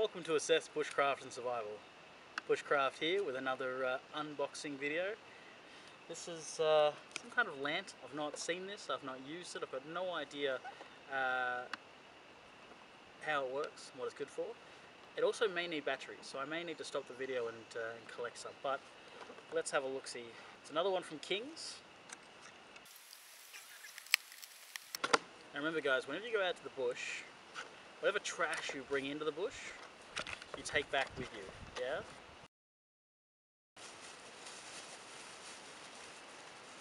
Welcome to Assessed Bushcraft and Survival. Bushcraft here with another uh, unboxing video. This is uh, some kind of lant. I've not seen this, I've not used it, I've got no idea uh, how it works, what it's good for. It also may need batteries, so I may need to stop the video and, uh, and collect some, but let's have a look-see. It's another one from Kings. Now remember guys, whenever you go out to the bush, whatever trash you bring into the bush, you take back with you, yeah?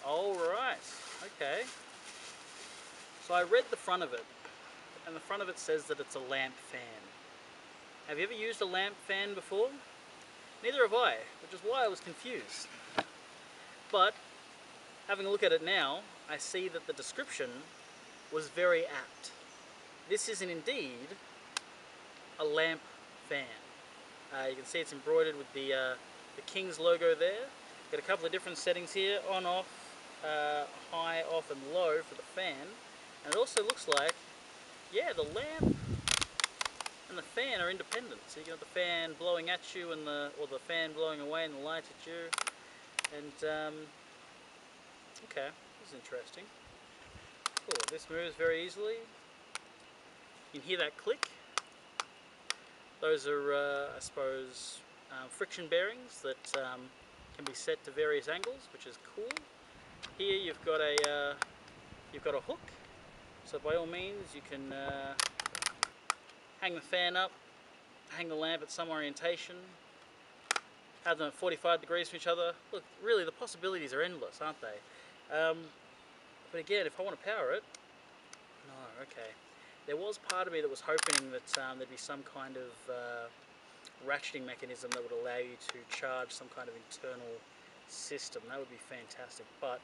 Alright, okay. So I read the front of it, and the front of it says that it's a lamp fan. Have you ever used a lamp fan before? Neither have I, which is why I was confused. But, having a look at it now, I see that the description was very apt. This isn't indeed a lamp fan. Uh, you can see it's embroidered with the, uh, the King's logo there. Got a couple of different settings here, on, off, uh, high, off and low for the fan. And it also looks like, yeah, the lamp and the fan are independent. So you can have the fan blowing at you and the, or the fan blowing away and the light at you. And, um, okay, this is interesting. Cool, this moves very easily. You can hear that click. Those are, uh, I suppose, um, friction bearings that um, can be set to various angles, which is cool. Here you've got a uh, you've got a hook, so by all means you can uh, hang the fan up, hang the lamp at some orientation, have them at 45 degrees from each other. Look, really the possibilities are endless, aren't they? Um, but again, if I want to power it, no, okay. There was part of me that was hoping that um, there'd be some kind of uh, ratcheting mechanism that would allow you to charge some kind of internal system. That would be fantastic. But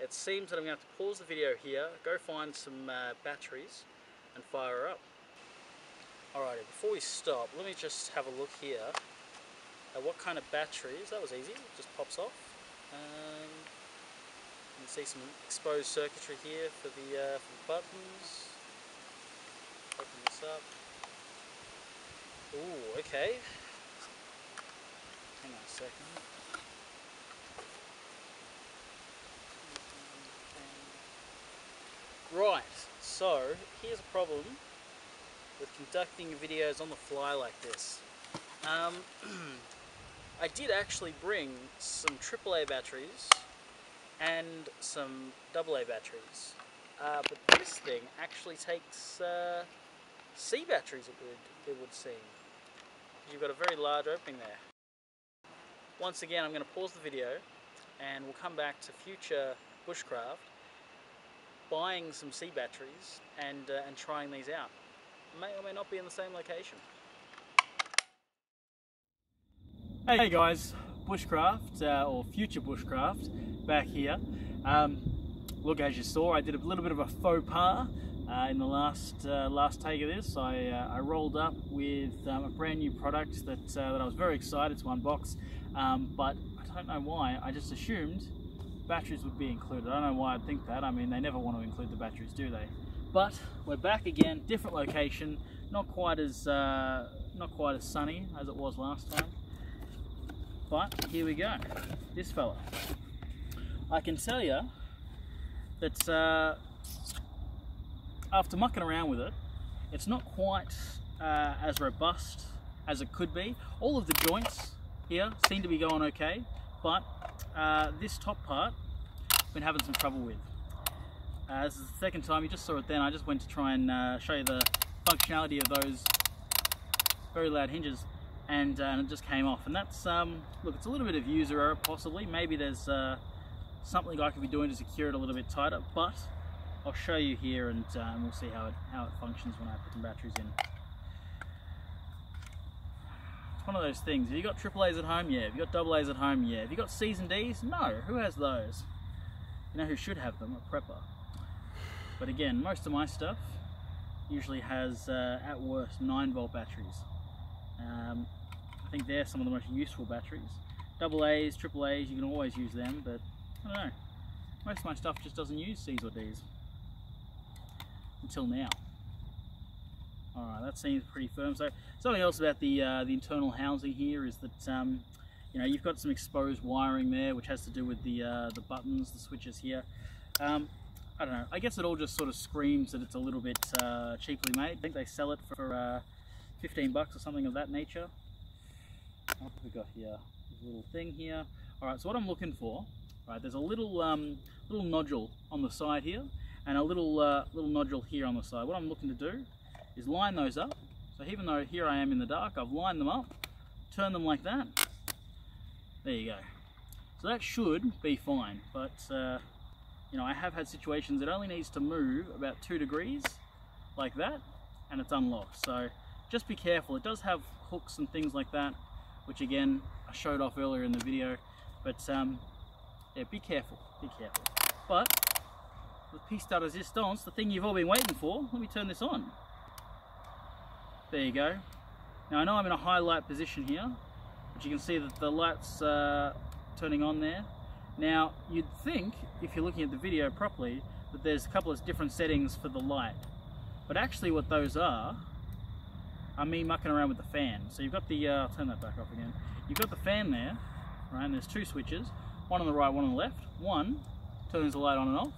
it seems that I'm going to have to pause the video here, go find some uh, batteries and fire up. Alrighty, before we stop, let me just have a look here at what kind of batteries. That was easy, it just pops off. Um, you can see some exposed circuitry here for the, uh, for the buttons open this up. Ooh, okay. Hang on a second. Right, so here's a problem with conducting videos on the fly like this. Um, I did actually bring some AAA batteries and some AA batteries, uh, but this thing actually takes uh, C batteries it would, it would seem. You've got a very large opening there. Once again I'm going to pause the video and we'll come back to future bushcraft buying some C batteries and, uh, and trying these out. May or may not be in the same location. Hey guys, bushcraft uh, or future bushcraft back here. Um, look as you saw I did a little bit of a faux pas uh, in the last uh, last take of this, I, uh, I rolled up with um, a brand new product that, uh, that I was very excited to unbox, um, but I don't know why, I just assumed batteries would be included. I don't know why I'd think that, I mean they never want to include the batteries, do they? But we're back again, different location, not quite as uh, not quite as sunny as it was last time, but here we go, this fella. I can tell you that uh, after mucking around with it, it's not quite uh, as robust as it could be. All of the joints here seem to be going okay, but uh, this top part I've been having some trouble with. Uh, this is the second time, you just saw it then, I just went to try and uh, show you the functionality of those very loud hinges and, uh, and it just came off. And that's, um, look, it's a little bit of user error possibly. Maybe there's uh, something I could be doing to secure it a little bit tighter, but I'll show you here and, and we'll see how it, how it functions when I put some batteries in. It's one of those things, have you got AAA's at home? Yeah. Have you got AA's at home? Yeah. Have you got C's and D's? No. Who has those? You know who should have them? A prepper. But again, most of my stuff usually has, uh, at worst, 9 volt batteries. Um, I think they're some of the most useful batteries. Double A's, triple A's, you can always use them, but I don't know. Most of my stuff just doesn't use C's or D's until now. All right, that seems pretty firm. So something else about the uh, the internal housing here is that um, you know you've got some exposed wiring there, which has to do with the uh, the buttons, the switches here. Um, I don't know. I guess it all just sort of screams that it's a little bit uh, cheaply made. I think they sell it for uh, 15 bucks or something of that nature. What have we got here? A little thing here. All right. So what I'm looking for, right? There's a little um, little nodule on the side here, and a little uh, little nodule here on the side. What I'm looking to do is line those up. So even though here I am in the dark, I've lined them up, turn them like that. There you go. So that should be fine, but uh, you know, I have had situations it only needs to move about two degrees like that and it's unlocked. So just be careful. It does have hooks and things like that, which again, I showed off earlier in the video, but um, yeah, be careful, be careful. But the piece de resistance, the thing you've all been waiting for, let me turn this on. There you go. Now I know I'm in a high light position here, but you can see that the light's uh, turning on there. Now you'd think, if you're looking at the video properly, that there's a couple of different settings for the light. But actually what those are, are me mucking around with the fan. So you've got the, uh, I'll turn that back off again. You've got the fan there, right, and there's two switches, one on the right, one on the left. One turns the light on and off.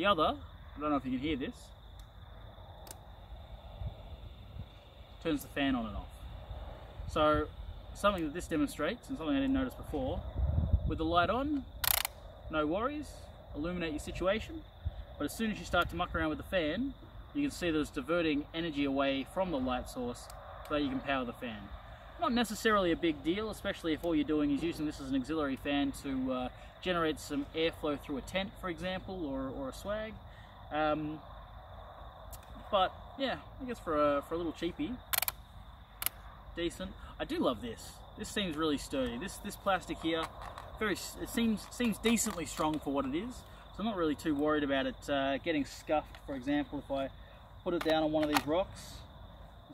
The other, I don't know if you can hear this, turns the fan on and off. So something that this demonstrates, and something I didn't notice before, with the light on, no worries, illuminate your situation, but as soon as you start to muck around with the fan, you can see that it's diverting energy away from the light source so that you can power the fan. Not necessarily a big deal, especially if all you're doing is using this as an auxiliary fan to uh, generate some airflow through a tent, for example, or, or a swag. Um, but yeah, I guess for a, for a little cheapie, decent. I do love this. This seems really sturdy. This this plastic here, very it seems seems decently strong for what it is. So I'm not really too worried about it uh, getting scuffed. For example, if I put it down on one of these rocks,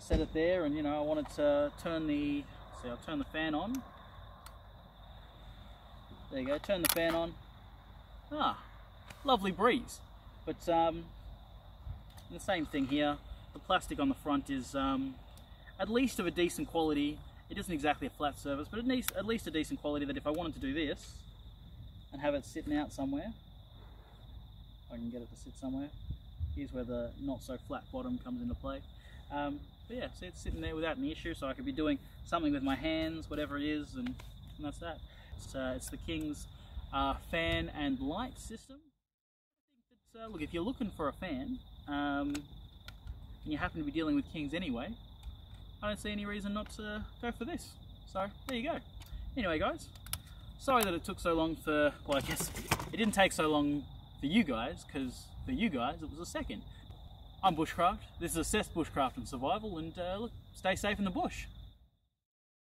set it there, and you know I wanted to turn the see I'll turn the fan on. There you go. Turn the fan on. Ah, lovely breeze. But um, the same thing here. The plastic on the front is um, at least of a decent quality. It isn't exactly a flat surface, but at least a decent quality that if I wanted to do this and have it sitting out somewhere, I can get it to sit somewhere. Here's where the not so flat bottom comes into play. Um, but yeah, see it's sitting there without any issue, so I could be doing something with my hands, whatever it is, and, and that's that. It's, uh, it's the King's uh, fan and light system. That, uh, look, if you're looking for a fan, um, and you happen to be dealing with Kings anyway, I don't see any reason not to go for this. So there you go. Anyway guys, sorry that it took so long for, well I guess it didn't take so long for you guys, because for you guys it was a second. I'm Bushcraft, this is Assessed Bushcraft and Survival, and uh, look, stay safe in the bush.